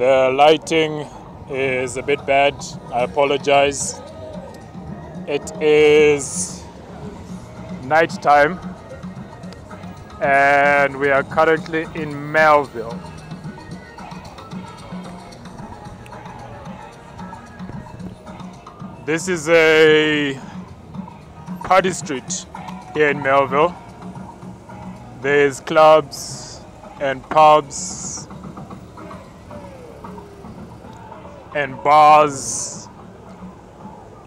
The lighting is a bit bad. I apologize. It is night time and we are currently in Melville. This is a party street here in Melville. There's clubs and pubs and bars.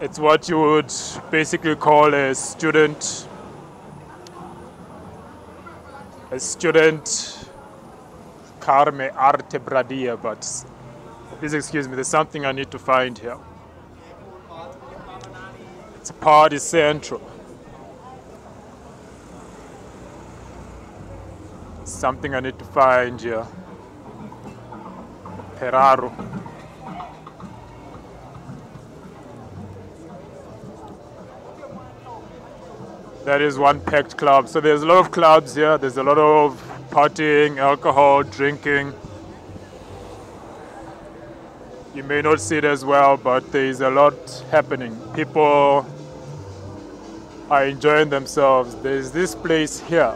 It's what you would basically call a student a student Carme Arte Bradia, but please excuse me, there's something I need to find here. It's a party central. Something I need to find here. Ferraro. That is one packed club. So there's a lot of clubs here. There's a lot of partying, alcohol, drinking. You may not see it as well, but there is a lot happening. People are enjoying themselves. There's this place here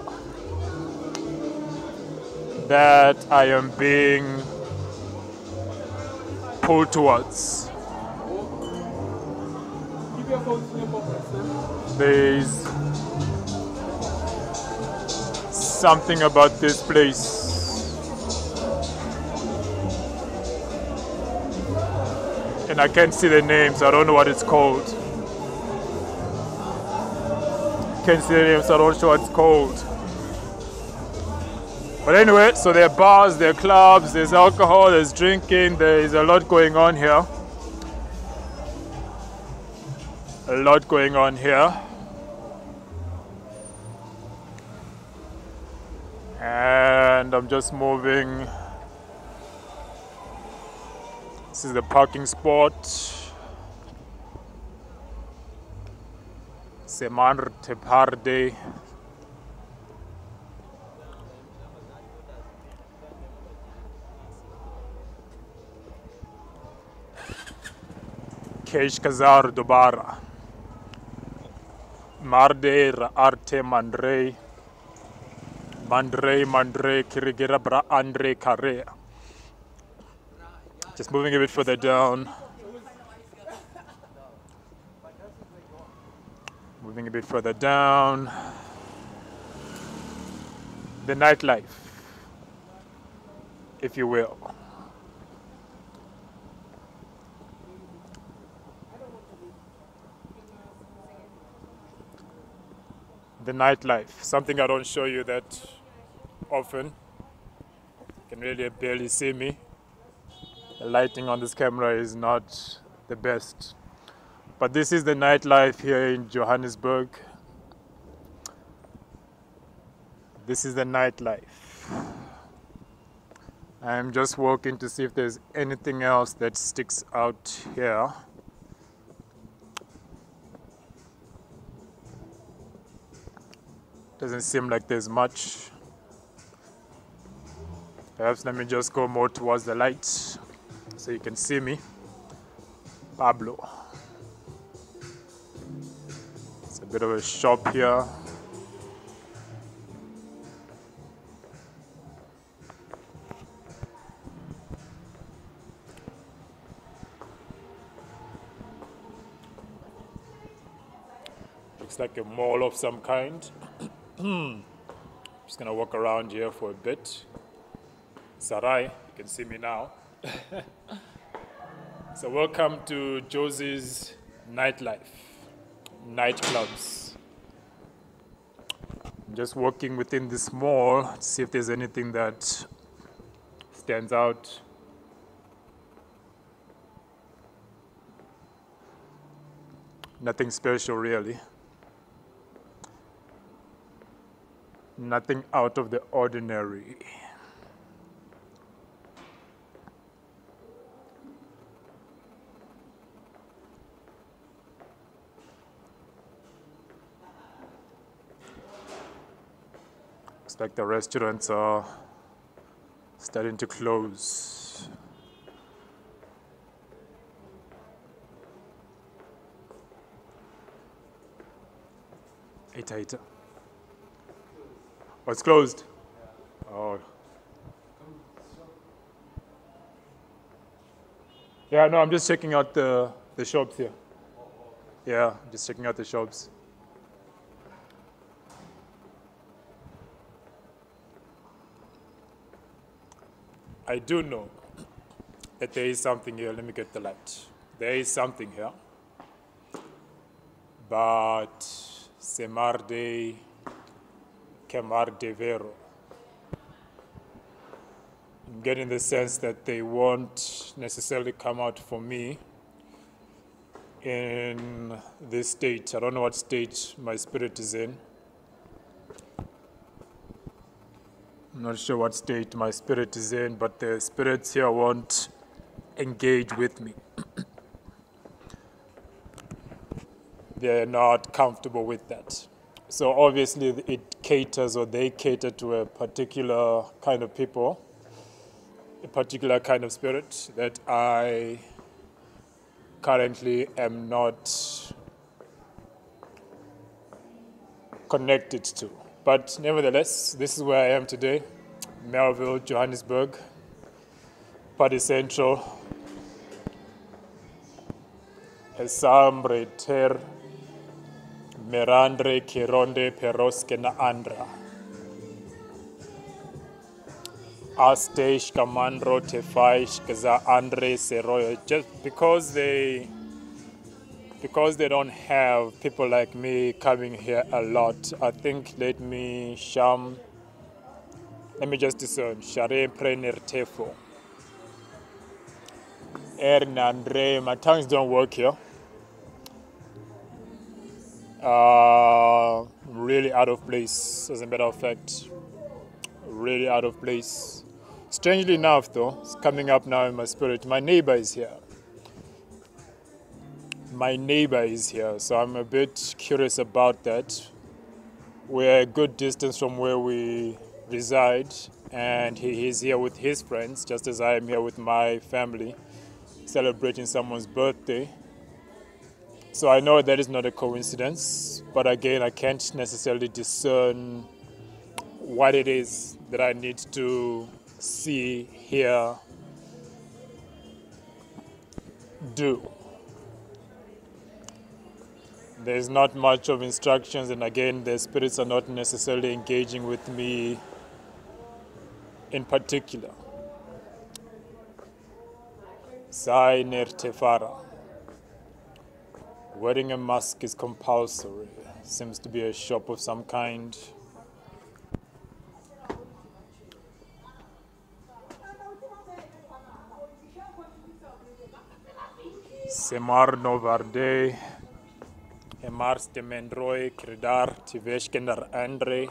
that I am being pulled towards. There's something about this place. And I can't see the names, I don't know what it's called. Can't see the names, I don't know what it's called. But anyway, so there are bars, there are clubs, there's alcohol, there's drinking, there is a lot going on here. A lot going on here. And I'm just moving. This is the parking spot. Semar Teparde. Kesh Kazar Dobara. Marder Arte Mandrei. Mandrei Mandrei Kirigira Bra Andre Karea. Just moving a bit further down. Moving a bit further down. The nightlife, if you will. the nightlife, something I don't show you that often. You can really barely see me. The lighting on this camera is not the best. But this is the nightlife here in Johannesburg. This is the nightlife. I'm just walking to see if there's anything else that sticks out here. Doesn't seem like there's much. Perhaps let me just go more towards the light so you can see me. Pablo. It's a bit of a shop here. Looks like a mall of some kind. I'm Just gonna walk around here for a bit. Sarai, you can see me now. so welcome to Jozi's nightlife, nightclubs. I'm just walking within this mall to see if there's anything that stands out. Nothing special really. Nothing out of the ordinary. like the restaurants are starting to close. Eita, eita. Oh, it's closed. Oh. Yeah, no, I'm just checking out the, the shops here. Yeah, I'm just checking out the shops. I do know that there is something here. Let me get the light. There is something here. But Semarde Kemar de Vero. I'm getting the sense that they won't necessarily come out for me in this state. I don't know what state my spirit is in. I'm not sure what state my spirit is in, but the spirits here won't engage with me. They're not comfortable with that. So obviously it caters or they cater to a particular kind of people, a particular kind of spirit that I currently am not connected to. But nevertheless, this is where I am today Melville, Johannesburg, Party Central, Esambre Ter, Merandre, Kironde, Peroske na Andra. Astesh, Kamandro, Tefaish, Kaza, Andre, Seroyo. Just because they because they don't have people like me coming here a lot, I think let me sham let me just discern Share Prener Tefo. Ernandre, my tongues don't work here. Uh, really out of place, as a matter of fact. Really out of place. Strangely enough, though, it's coming up now in my spirit. My neighbor is here my neighbor is here, so I'm a bit curious about that. We're a good distance from where we reside, and he is here with his friends, just as I am here with my family, celebrating someone's birthday. So I know that is not a coincidence, but again, I can't necessarily discern what it is that I need to see, hear, do there's not much of instructions, and again, the spirits are not necessarily engaging with me in particular. Zainer Tefara. Wearing a mask is compulsory. Seems to be a shop of some kind. Semar Novarde. Emars de Mendroy, Kridar, Tiveshkenar Andre,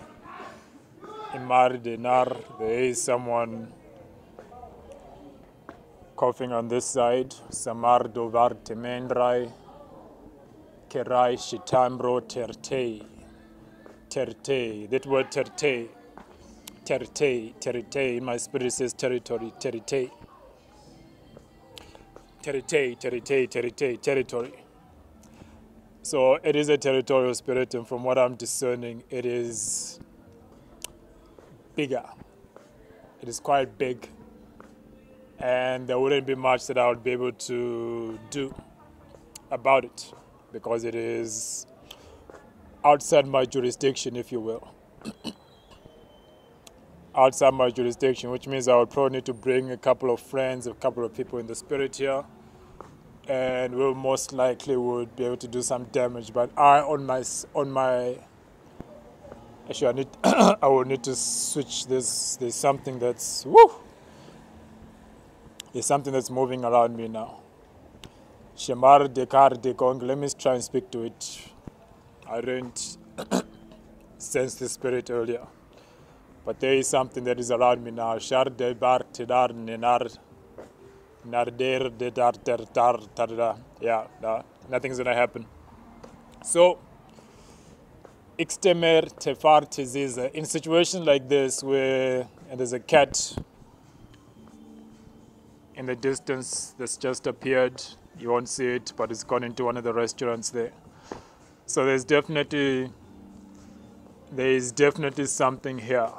Emar Denar. There is someone coughing on this side. Samar Dovar Temendrai, Kerai Shitambro Terte. Terte. That word Terte. Terte. Terte. In my spirit says territory. Terte. Terte. Terte. Terte. Territory. So it is a territorial spirit, and from what I'm discerning, it is bigger. It is quite big, and there wouldn't be much that I would be able to do about it because it is outside my jurisdiction, if you will. outside my jurisdiction, which means I would probably need to bring a couple of friends, a couple of people in the spirit here and will most likely would be able to do some damage. But I on my on my actually I need I will need to switch this. There's something that's woo. There's something that's moving around me now. Shemar Dekar Dekong. Let me try and speak to it. I didn't sense the spirit earlier. But there is something that is around me now. Shar Debar Tidar Nenar Yeah, no, nothing's gonna happen. So Ixtemer tefar tiziza. In situations like this where there's a cat in the distance that's just appeared, you won't see it, but it's gone into one of the restaurants there. So there's definitely there is definitely something here.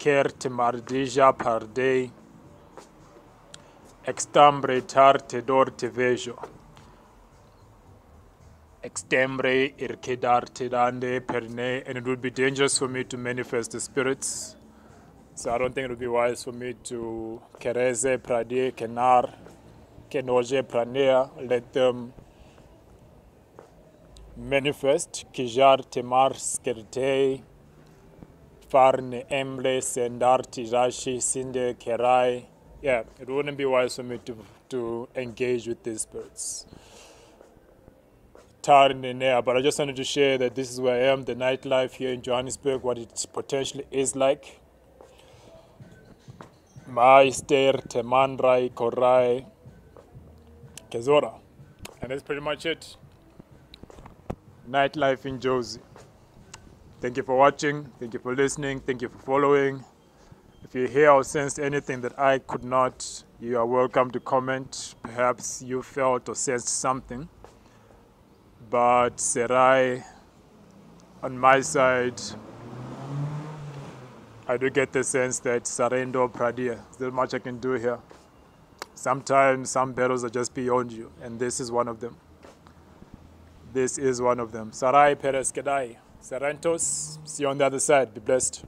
Kert mardija pardei, extambre tarte dorte vejo. Extembre irkedarte dande perne, and it would be dangerous for me to manifest the spirits. So I don't think it would be wise for me to kereze pradie kenar, kenoje pranea, let them manifest kijar temar skerte farne emble sendar tirashi sinde kerai yeah it wouldn't be wise for me to to engage with these spirits but I just wanted to share that this is where I am, the nightlife here in Johannesburg, what it potentially is like. Maister, Temandrai, Korai, Kezora. And that's pretty much it nightlife in Jozi. Thank you for watching. Thank you for listening. Thank you for following. If you hear or sense anything that I could not, you are welcome to comment. Perhaps you felt or sensed something. But Serai, on my side, I do get the sense that Sarendo Pradia, there's much I can do here. Sometimes some battles are just beyond you, and this is one of them. This is one of them. Sarai Perez Kedai. Sarantos. See you on the other side. Be blessed.